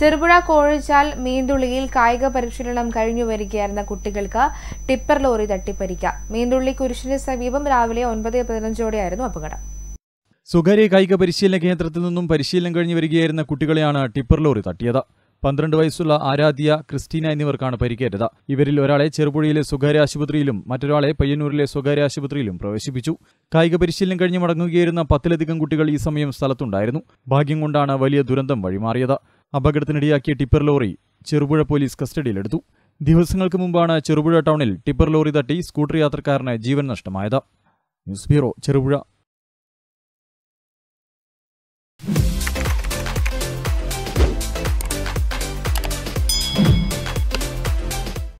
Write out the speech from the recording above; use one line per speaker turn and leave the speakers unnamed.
ചെറുപുഴ കോഴിച്ചാൽ മീന്തുള്ളിയിൽ കായിക പരിശീലനം കഴിഞ്ഞു വരികയായിരുന്ന കുട്ടികൾക്ക് ടിപ്പർ ലോറി തട്ടിപ്പരിക്ക. മീന്തുള്ളി കുരിശിന് സമീപം രാവിലെ ഒൻപത് പതിനഞ്ചോടെയായിരുന്നു അപകടം.
സ്വകാര്യ കായിക പരിശീലന കേന്ദ്രത്തിൽ നിന്നും പരിശീലനം കഴിഞ്ഞു വരികയായിരുന്ന കുട്ടികളെയാണ് ടിപ്പർ ലോറി തട്ടിയത്. പന്ത്രണ്ട് വയസ്സുള്ള ആരാധ്യ ക്രിസ്റ്റീന എന്നിവർക്കാണ് പരിക്കേറ്റത്. ഇവരിൽ ഒരാളെ ചെറുപുഴയിലെ സ്വകാര്യ ആശുപത്രിയിലും മറ്റൊരാളെ പയ്യന്നൂരിലെ സ്വകാര്യ ആശുപത്രിയിലും പ്രവേശിപ്പിച്ചു. കായിക പരിശീലനം കഴിഞ്ഞ് മടങ്ങുകയായിരുന്ന പത്തിലധികം കുട്ടികൾ ഈ സമയം സ്ഥലത്തുണ്ടായിരുന്നു. ഭാഗ്യം കൊണ്ടാണ് വലിയ ദുരന്തം വഴിമാറിയത്. അപകടത്തിനിടയാക്കിയ ടിപ്പർ ലോറി ചെറുപുഴ പോലീസ് കസ്റ്റഡിയിലെടുത്തു. ദിവസങ്ങൾക്ക് മുമ്പാണ് ചെറുപുഴ ടൗണിൽ ടിപ്പർ ലോറി തട്ടി സ്കൂട്ടർ യാത്രക്കാരന് ജീവൻ നഷ്ടമായത്. News bureau Cherupuzha.